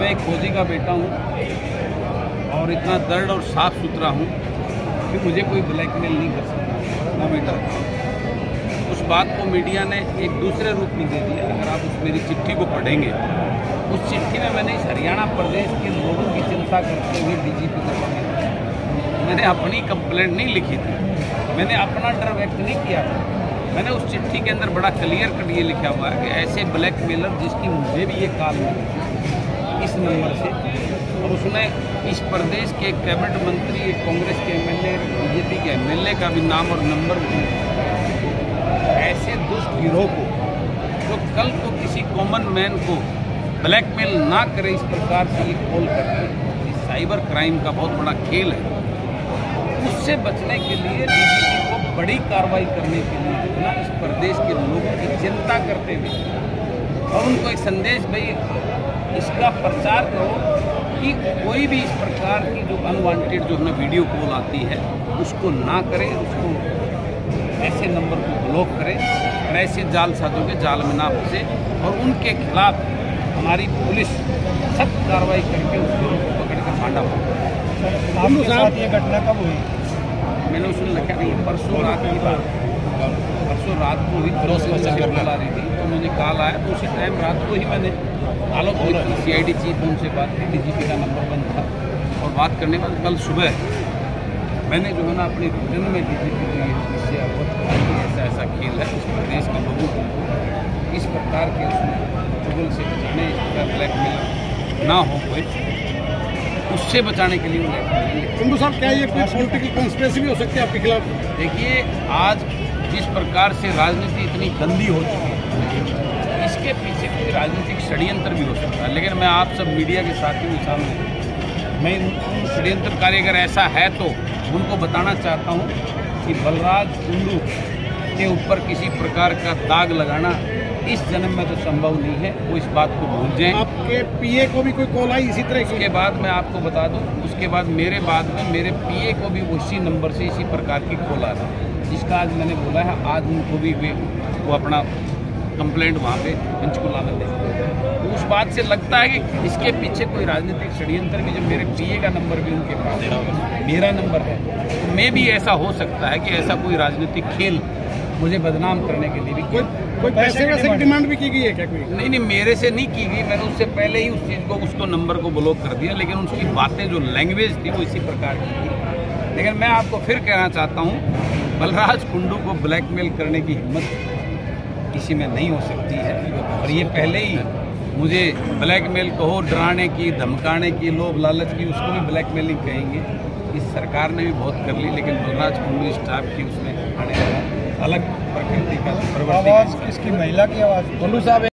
मैं एक फौजी का बेटा हूँ और इतना दर्द और साफ़ सुथरा हूँ कि मुझे कोई ब्लैकमेल नहीं कर सकता। ना मैं डरता उस बात को मीडिया ने एक दूसरे रूप में दे दिया। अगर आप उस मेरी चिट्ठी को पढ़ेंगे, उस चिट्ठी में मैंने इस हरियाणा प्रदेश के लोगों की चिंता करते हुए डीजीपी को मैंने अपनी कंप्लेंट नहीं लिखी थी। मैंने अपना डर व्यक्त नहीं किया था। मैंने उस चिट्ठी के अंदर बड़ा क्लियर कट ये लिखा हुआ है कि ऐसे ब्लैकमेलर जिसकी मुझे भी ये काल मिली नंबर से और उसमें इस प्रदेश के कैबिनेट मंत्री एक कांग्रेस के एम एमएलए, बीजेपी के एमएलए का भी नाम और नंबर ऐसे दुष्ट गिरोह को, जो कल को किसी कॉमन मैन को ब्लैकमेल ना करे, इस प्रकार से ये कॉल करते हैं। साइबर क्राइम का बहुत बड़ा खेल है। उससे बचने के लिए को बड़ी कार्रवाई करने के लिए जो ना, इस प्रदेश के लोगों की चिंता करते हुए। और उनको एक संदेश भाई इसका प्रचार करो कि कोई भी इस प्रकार की जो अनवांटेड जो हमें वीडियो कॉल आती है उसको ना करें उसको ऐसे नंबर को ब्लॉक करें और ऐसे जाल साधों के जाल में ना फंसे और उनके खिलाफ हमारी पुलिस सख्त कार्रवाई करके उसको पकड़ कर फांडा आपके साथ ये घटना कब हुई? मैंने उसने लिखा नहीं परसों रात की बात। परसों रात को ही तरह से कॉल आ रही थी तो मैंने कॉल आया तो उसी टाइम रात को ही मैंने आलोक सी आई डी चीफ उनसे बात की डी का नंबर वन था। और बात करने के बाद कल सुबह मैंने जो है ना अपने रिटर्न में डी जी पी को ये इससे अवगत किया कि ऐसा ऐसा खेल है इस प्रदेश के लोगों को इस प्रकार के चुगल से बचाने इस प्रकार ब्लैकमेल ना हो कोई उससे बचाने के लिए उन्हें साहब क्या ये कोई पॉलिटिकल कॉन्स्पिरेसी भी हो सकती है आपके खिलाफ? देखिए आज जिस प्रकार से राजनीति इतनी गंदी हो चुकी है, इसके पीछे कोई राजनीतिक षड्यंत्र भी हो सकता है। लेकिन मैं आप सब मीडिया के साथियों के सामने मैं उन षड्यंत्रकारी अगर ऐसा है तो उनको बताना चाहता हूँ कि बलराज कुंडू के ऊपर किसी प्रकार का दाग लगाना इस जन्म में तो संभव नहीं है वो इस बात को भूल जाएँ। आपके पीए को भी कोई कॉल आई इसी तरह की? उसके बाद मैं आपको बता दूँ उसके बाद मेरे बाद में मेरे पीए को भी उसी नंबर से इसी प्रकार की कॉल आ रहा जिसका आज मैंने बोला है आज उनको भी वे वो अपना कंप्लेंट वहाँ पे पंचकुला में दे तो उस बात से लगता है कि इसके पीछे कोई राजनीतिक षड्यंत्र भी जब मेरे पीए का नंबर भी उनके पास मेरा नंबर है तो मैं भी ऐसा हो सकता है कि ऐसा कोई राजनीतिक खेल मुझे बदनाम करने के लिए भी कोई कोई पैसे वैसे की डिमांड। भी की गई है क्या कोई? नहीं नहीं मेरे से नहीं की गई। मैंने उससे पहले ही उस चीज़ को उसको नंबर को ब्लॉक कर दिया लेकिन उसकी बातें जो लैंग्वेज थी वो इसी प्रकार की थी। लेकिन मैं आपको फिर कहना चाहता हूँ बलराज कुंडू को ब्लैकमेल करने की हिम्मत किसी में नहीं हो सकती है। और ये पहले ही मुझे ब्लैकमेल कहो डराने की धमकाने की लोभ लालच की उसको भी ब्लैकमेलिंग कहेंगे। इस सरकार ने भी बहुत कर ली लेकिन बलराज कुंडू स्टाफ की उसमें आने अलग प्रकृति का आवाज़ इसकी महिला की आवाज़? दोनों साहब